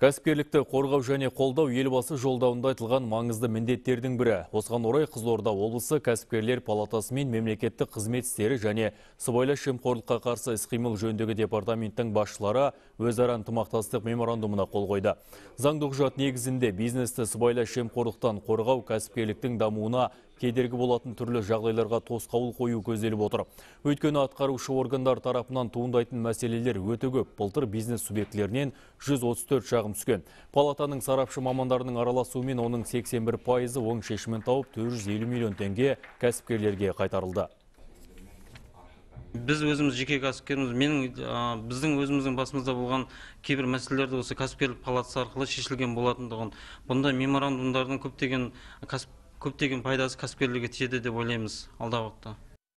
Кәсіпкерлікті қорғау және қолдау елбасы жолдауында айтылған маңызды міндеттердің бірі. Осыған орай Қызылорда облысы кәсіпкерлер палатасы мен мемлекеттік қызмет істері және сыбайлас жемқорлыққа қарсы іс-қимыл жөніндегі департаменттің басшылары өзара ынтымақтастық меморандумына қол қойды. Заңды құжат негізінде бизнесті сыбайлас жемқорлықтан қорғау кәсіпкерліктің дамуына кедергі болатын түрлі жағдайларға тосқауыл қою көзделіп отыр. Өйткені атқарушы органдар тарапынан туындайтын мәселелер өте көп. Былтыр бизнес субъектілерінен 134 шағым түскен. Палатаның сарапшы мамандарының араласуымен оның 81 пайызы оң шешімін тауып 450 миллион теңге кәсіпкерлерге қайтарылды. біз өзіміз жеке кәсіпкерміз менің а, біздің өзіміздің басымызда болған кейбір мәселелерді осы кәсіпкерлік палатасы арқылы шешілген болатындығын бұндай меморандумдардың көптеген кәсіп көптеген пайдасы кәсіпкерлерге тиеді деп ойлаймыз алдағы уақытта.